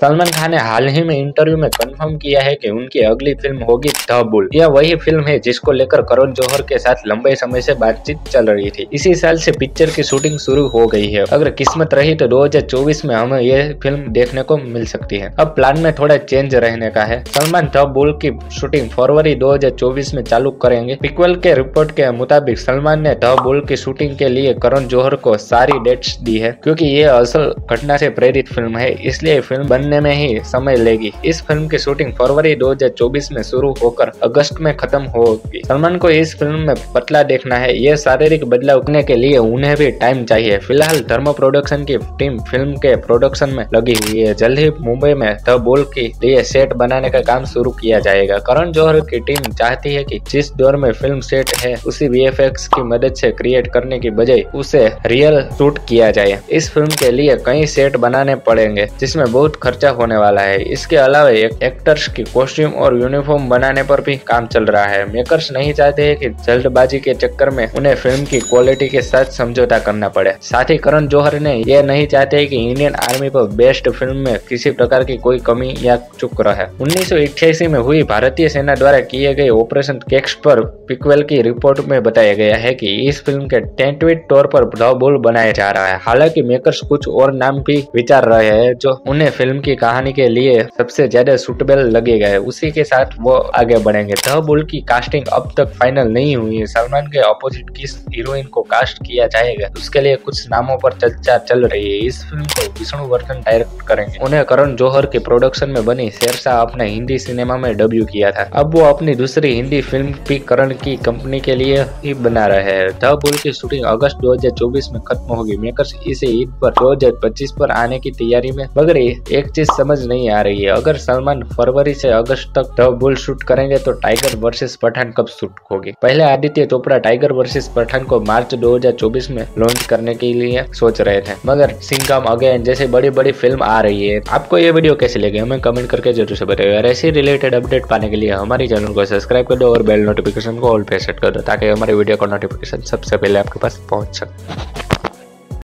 सलमान खान ने हाल ही में इंटरव्यू में कंफर्म किया है कि उनकी अगली फ़िल्म होगी द बुल यह वही फ़िल्म है जिसको लेकर करण जौहर के साथ लंबे समय से बातचीत चल रही थी। इसी साल से पिक्चर की शूटिंग शुरू हो गई है। अगर किस्मत रही तो 2024 में हमें यह फ़िल्म देखने को मिल सकती है। अब प्लान में थोड़ा चेंज रहने का है। सलमान द बुल की शूटिंग फरवरी दो हज़ार चौबीस में चालू करेंगे। पिक्वल के रिपोर्ट के मुताबिक सलमान ने द बुल की शूटिंग के लिए करण जौहर को सारी डेट्स दी है, क्यूँकी ये असल घटना से प्रेरित फ़िल्म है, इसलिए फ़िल्म बन बनने में ही समय लेगी। इस फ़िल्म की शूटिंग फरवरी 2024 में शुरू होकर अगस्त में खत्म होगी। सलमान को इस फ़िल्म में पतला देखना है। ये शारीरिक बदलाव करने के लिए उन्हें भी टाइम चाहिए। फ़िलहाल धर्म प्रोडक्शन की टीम फ़िल्म के प्रोडक्शन में लगी हुई है। जल्द ही मुंबई में द बोल के लिए सेट बनाने का काम शुरू किया जाएगा। करण जौहर की टीम चाहती है कि जिस दौर में फ़िल्म सेट है, उसी वी की मदद से क्रिएट करने की बजाय उसे रियल शूट किया जाए। इस फ़िल्म के लिए कई सेट बनाने पड़ेंगे, जिसमें बहुत खर्च खर्चा होने वाला है। इसके अलावा एक एक्टर्स की कॉस्ट्यूम और यूनिफॉर्म बनाने पर भी काम चल रहा है। मेकर्स नहीं चाहते हैं कि जल्दबाजी के चक्कर में उन्हें फ़िल्म की क्वालिटी के साथ समझौता करना पड़े। साथ ही करण जौहर ने यह नहीं चाहते कि इंडियन आर्मी पर बेस्ट फ़िल्म में किसी प्रकार की कोई कमी या चुक रहे। उन्नीस में हुई भारतीय सेना द्वारा किए गए ऑपरेशन केक्स पर पिकवेल की रिपोर्ट में बताया गया है कि इस फ़िल्म के टेंटविट तौर पर बनाया जा रहा है। हालाँकि मेकर्स कुछ और नाम भी विचार रहे हैं जो उन्हें फ़िल्म की कहानी के लिए सबसे ज़्यादा सुटेबल लगेगा। उसी के साथ वो आगे बढ़ेंगे। द बुल की कास्टिंग अब तक फाइनल नहीं हुई है। सलमान के अपोजिट किस हीरोइन को कास्ट किया जाएगा, उसके लिए कुछ नामों पर चर्चा चल रही है। इस फ़िल्म को विष्णु वर्धन डायरेक्ट करेंगे। उन्हें करण जौहर के प्रोडक्शन में बनी शेरशाह अपने हिंदी सिनेमा में डेब्यू किया था। अब वो अपनी दूसरी हिंदी फ़िल्म भी करण की कंपनी के लिए ही बना रहे हैं। द बुल की शूटिंग अगस्त 2024 में खत्म होगी। मेकर्स इसे ईद पर 2025 पर आने की तैयारी में मगर एक चीज़ समझ नहीं आ रही है। अगर सलमान फरवरी से अगस्त तक द बुल शूट करेंगे तो टाइगर वर्सेस पठान कब शूट होगी? पहले आदित्य चोपड़ा टाइगर वर्सेस पठान को मार्च 2024 में लॉन्च करने के लिए सोच रहे थे। मगर सिंगम अगेन, जैसे बड़ी बड़ी फ़िल्म आ रही है। आपको ये वीडियो कैसी लगी? हमें कमेंट करके ज़रूर से बताइए। और ऐसी रिलेटेड अपडेट पाने के लिए हमारे चैनल को सब्सक्राइब कर दो और बेल नोटिफिकेशन को ऑल पे सेट कर दो, ताकि हमारे वीडियो का नोटिफिकेशन सबसे पहले आपके पास पहुँच सके।